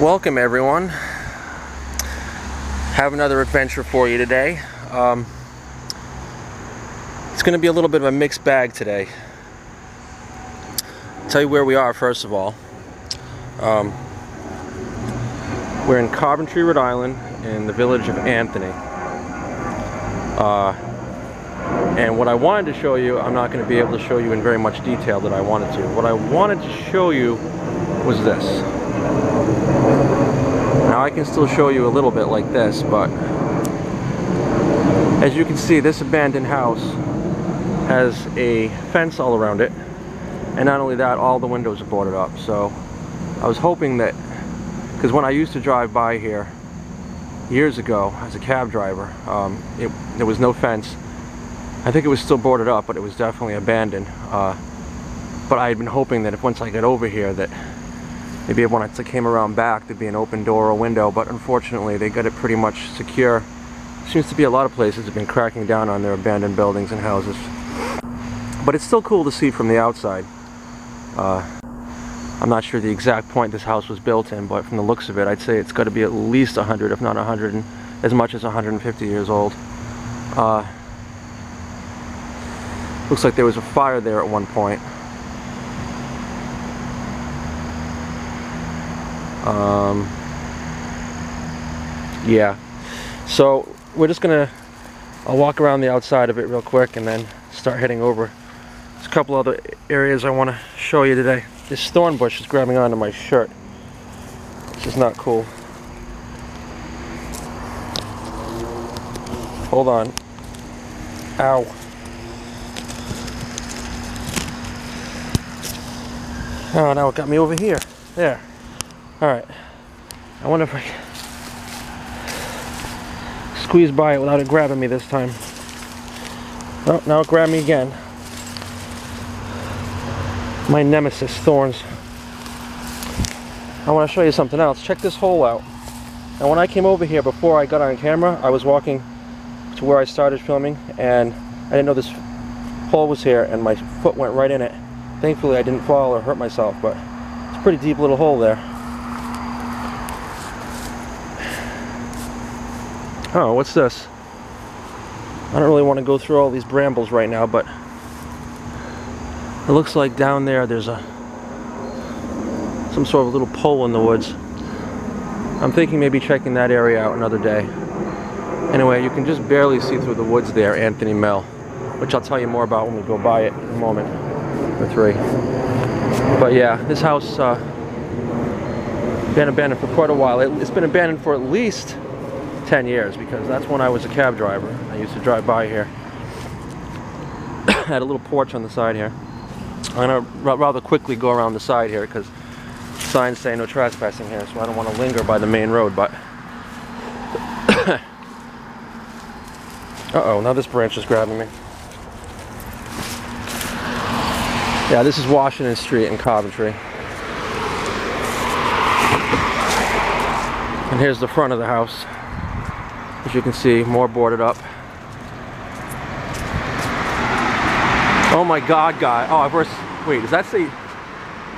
Welcome everyone. Have another adventure for you today. Um, it's going to be a little bit of a mixed bag today. Tell you where we are first of all. Um, we're in Coventry, Rhode Island, in the village of Anthony. Uh, and what I wanted to show you, I'm not going to be able to show you in very much detail that I wanted to. What I wanted to show you was this. Now I can still show you a little bit like this, but as you can see, this abandoned house has a fence all around it. And not only that, all the windows are boarded up. So I was hoping that, because when I used to drive by here years ago as a cab driver, um, it, there was no fence. I think it was still boarded up, but it was definitely abandoned. Uh, but I had been hoping that if once I got over here that maybe once I came around back there'd be an open door or window, but unfortunately they got it pretty much secure. Seems to be a lot of places have been cracking down on their abandoned buildings and houses. But it's still cool to see from the outside. Uh, I'm not sure the exact point this house was built in, but from the looks of it, I'd say it's got to be at least 100, if not 100, and as much as 150 years old. Uh, looks like there was a fire there at one point. Um, yeah, so we're just gonna, I'll walk around the outside of it real quick and then start heading over. There's a couple other areas I want to show you today. This thorn bush is grabbing onto my shirt. This is not cool. Hold on. Ow. Oh, now it got me over here. There. Alright. I wonder if I can squeeze by it without it grabbing me this time. Oh, now it grabbed me again. My nemesis, thorns. I want to show you something else. Check this hole out. Now when I came over here before I got on camera, I was walking to where I started filming and I didn't know this hole was here and my foot went right in it. Thankfully I didn't fall or hurt myself, but it's a pretty deep little hole there. Oh, what's this? I don't really want to go through all these brambles right now, but it looks like down there there's a some sort of little pole in the woods. I'm thinking maybe checking that area out another day. Anyway, you can just barely see through the woods there, Anthony Mill, which I'll tell you more about when we go by it in a moment or three. But yeah, this house uh, been abandoned for quite a while. It, it's been abandoned for at least 10 years because that's when I was a cab driver. I used to drive by here. had a little porch on the side here. I'm gonna rather quickly go around the side here because signs say no trespassing here, so I don't want to linger by the main road. But uh-oh, now this branch is grabbing me. Yeah, this is Washington Street in Coventry. And here's the front of the house. As you can see, more boarded up. Oh my God, guy. Oh, first, wait, does that say?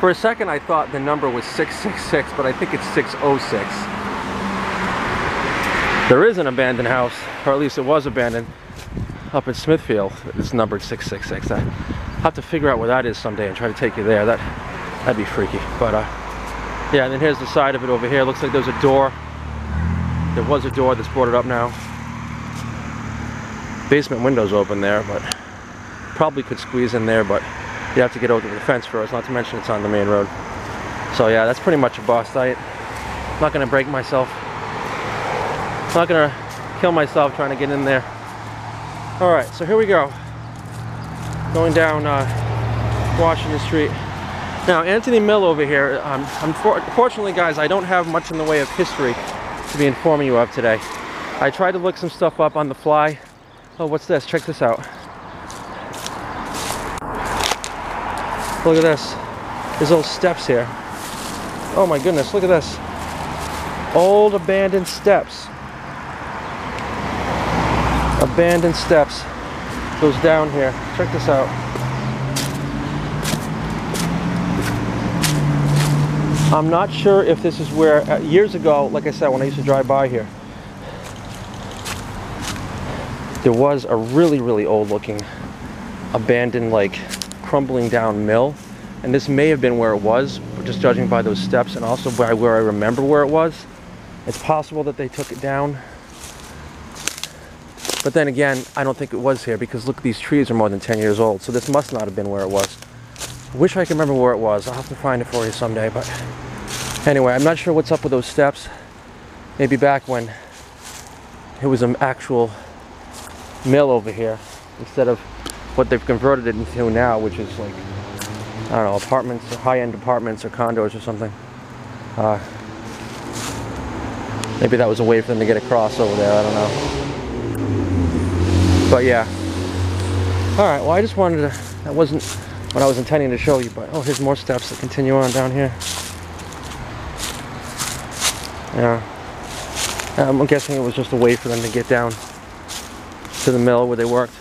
For a second, I thought the number was 666, but I think it's 606. There is an abandoned house, or at least it was abandoned, up in Smithfield. It's numbered 666. I have to figure out where that is someday and try to take you there. That, that'd be freaky. But uh, yeah, and then here's the side of it over here. Looks like there's a door. There was a door that's boarded up now. Basement window's open there, but probably could squeeze in there, but you have to get over the fence first, not to mention it's on the main road. So yeah, that's pretty much a bust. I, I'm not gonna break myself. I'm not gonna kill myself trying to get in there. All right, so here we go. Going down uh, Washington Street. Now, Anthony Mill over here, um, unfortunately guys, I don't have much in the way of history to be informing you of today. I tried to look some stuff up on the fly. Oh, what's this? Check this out. Look at this. There's little steps here. Oh my goodness, look at this. Old abandoned steps. Abandoned steps. Goes down here. Check this out. I'm not sure if this is where, uh, years ago, like I said, when I used to drive by here, there was a really, really old looking abandoned, like crumbling down mill. And this may have been where it was, just judging by those steps and also by where I remember where it was. It's possible that they took it down. But then again, I don't think it was here because look, these trees are more than 10 years old. So this must not have been where it was. Wish I could remember where it was. I'll have to find it for you someday. But anyway, I'm not sure what's up with those steps. Maybe back when it was an actual mill over here instead of what they've converted it into now, which is like, I don't know, apartments high-end apartments or condos or something. Uh, maybe that was a way for them to get across over there, I don't know. But yeah. All right, well, I just wanted to, that wasn't what I was intending to show you, but oh, here's more steps that continue on down here. Yeah. I'm guessing it was just a way for them to get down to the mill where they worked.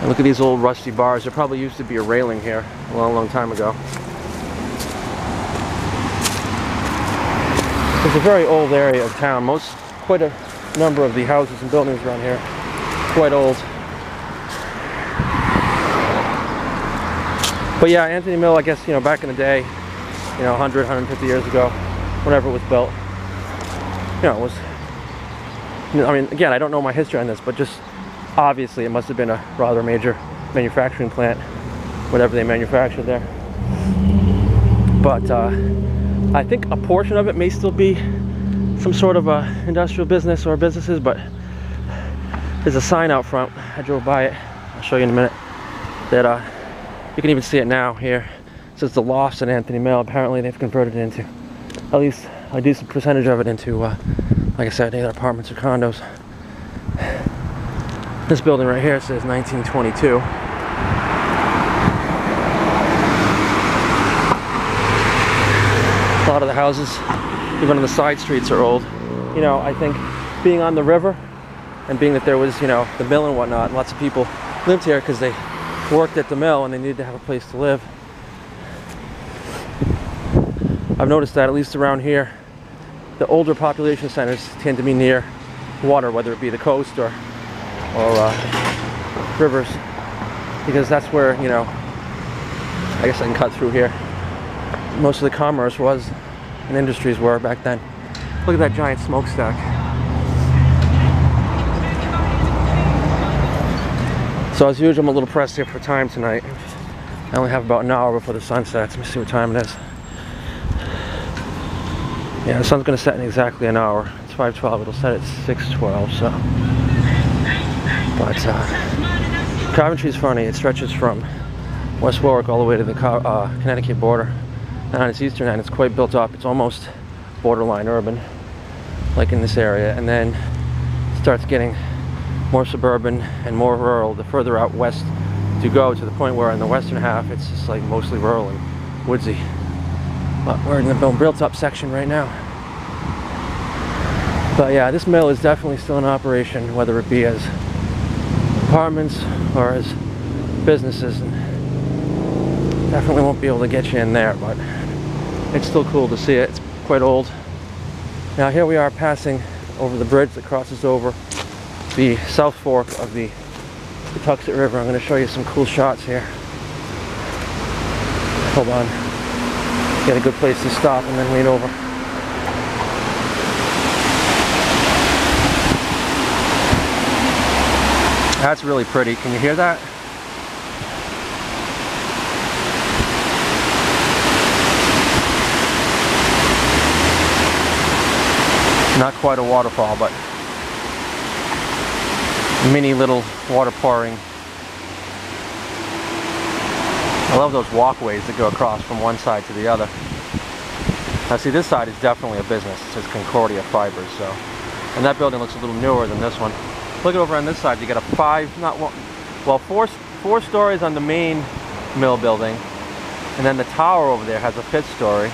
And look at these old rusty bars. There probably used to be a railing here a long, long time ago. It's a very old area of town. Most, quite a number of the houses and buildings around here, quite old. But yeah, Anthony Mill, I guess, you know, back in the day, you know, 100, 150 years ago, whenever it was built, you know, it was I mean, again, I don't know my history on this, but just obviously it must have been a rather major manufacturing plant, whatever they manufactured there. But uh, I think a portion of it may still be some sort of a industrial business or businesses, but there's a sign out front. I drove by it. I'll show you in a minute. That uh, you can even see it now here. Says the Lofts at Anthony Mill. Apparently they've converted it into, at least a decent percentage of it into uh, like I said, either apartments or condos. This building right here says 1922. A lot of the houses, even on the side streets, are old. You know, I think being on the river and being that there was, you know, the mill and whatnot, lots of people lived here because they worked at the mill and they needed to have a place to live. I've noticed that at least around here, the older population centers tend to be near water, whether it be the coast or, or uh, rivers, because that's where, you know, I guess I can cut through here. Most of the commerce was and industries were back then. Look at that giant smokestack. So as usual, I'm a little pressed here for time tonight. I only have about an hour before the sun sets. Let me see what time it is. Yeah, the sun's gonna set in exactly an hour. It's 5.12, it'll set at 6.12, so. But, uh, Coventry's funny. It stretches from West Warwick all the way to the uh, Connecticut border. And on its eastern end, it's quite built up. It's almost borderline urban, like in this area. And then it starts getting more suburban and more rural the further out west you go to the point where in the western half, it's just like mostly rural and woodsy. But we're in the built up section right now. But yeah, this mill is definitely still in operation, whether it be as apartments or as businesses. And definitely won't be able to get you in there, but it's still cool to see it. It's quite old. Now here we are passing over the bridge that crosses over the south fork of the Pawtuxet River. I'm going to show you some cool shots here. Hold on get a good place to stop and then lean over. That's really pretty. Can you hear that? Not quite a waterfall, but mini little water pouring I love those walkways that go across from one side to the other. Now see this side is definitely a business. It says Concordia Fibers, so. And that building looks a little newer than this one. Look over on this side, you got a five, not one, well four, four stories on the main mill building. And then the tower over there has a fifth story.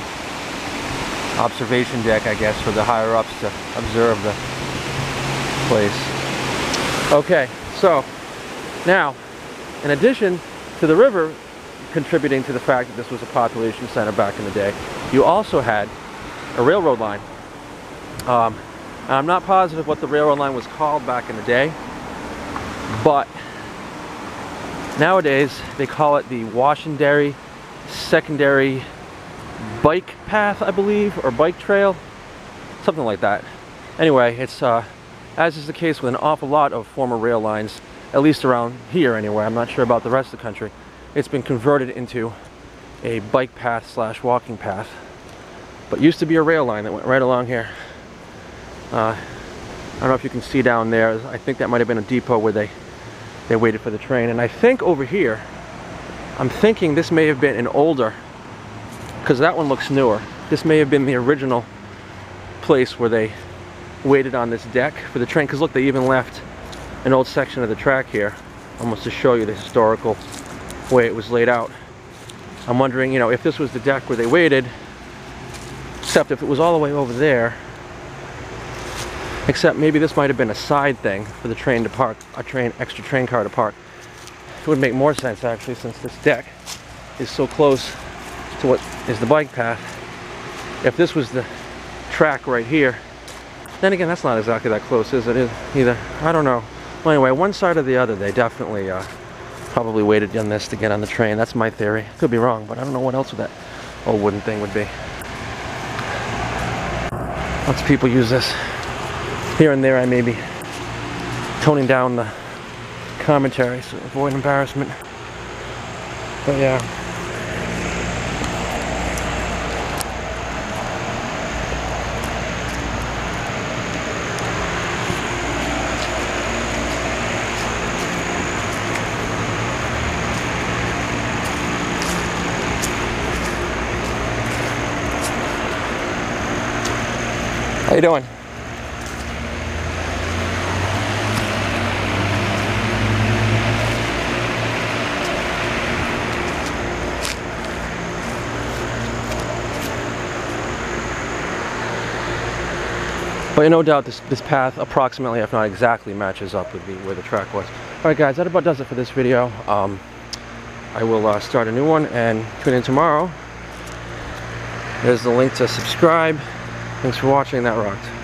Observation deck, I guess, for the higher ups to observe the place. Okay, so now, in addition to the river, contributing to the fact that this was a population center back in the day. You also had a railroad line. Um, I'm not positive what the railroad line was called back in the day, but nowadays they call it the Washington Secondary Bike Path, I believe, or Bike Trail, something like that. Anyway, it's uh, as is the case with an awful lot of former rail lines, at least around here anyway. I'm not sure about the rest of the country. It's been converted into a bike path slash walking path, but used to be a rail line that went right along here. Uh, I don't know if you can see down there. I think that might have been a depot where they they waited for the train. And I think over here, I'm thinking this may have been an older, because that one looks newer. This may have been the original place where they waited on this deck for the train. Because look, they even left an old section of the track here, almost to show you the historical way it was laid out. I'm wondering, you know, if this was the deck where they waited, except if it was all the way over there, Except maybe this might have been a side thing for the train to park, a train, extra train car to park. It would make more sense actually since this deck is so close to what is the bike path. If this was the track right here, then again, that's not exactly that close, is it? Either. I don't know. Well, anyway, one side or the other, they definitely uh, probably waited on this to get on the train. That's my theory. Could be wrong, but I don't know what else that old wooden thing would be. Lots of people use this here and there I may be toning down the commentary to avoid embarrassment. But yeah. You doing? But no doubt this, this path approximately, if not exactly, matches up with the, where the track was. Alright guys, that about does it for this video. Um, I will uh, start a new one and tune in tomorrow. There's the link to subscribe. Thanks for watching. That rocked.